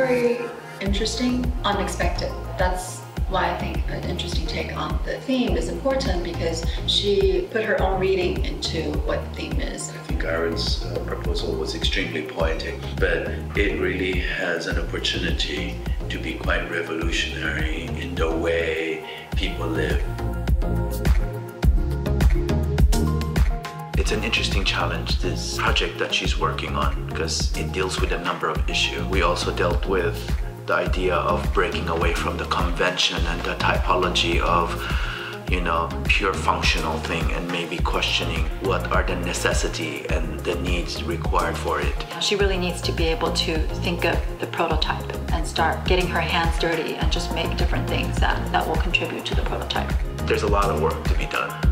very interesting, unexpected. That's why I think an interesting take on the theme is important because she put her own reading into what the theme is. I think Aaron's uh, proposal was extremely poetic, but it really has an opportunity to be quite revolutionary in the way people live. It's an interesting challenge, this project that she's working on, because it deals with a number of issues. We also dealt with the idea of breaking away from the convention and the typology of you know, pure functional thing and maybe questioning what are the necessity and the needs required for it. She really needs to be able to think of the prototype and start getting her hands dirty and just make different things that, that will contribute to the prototype. There's a lot of work to be done.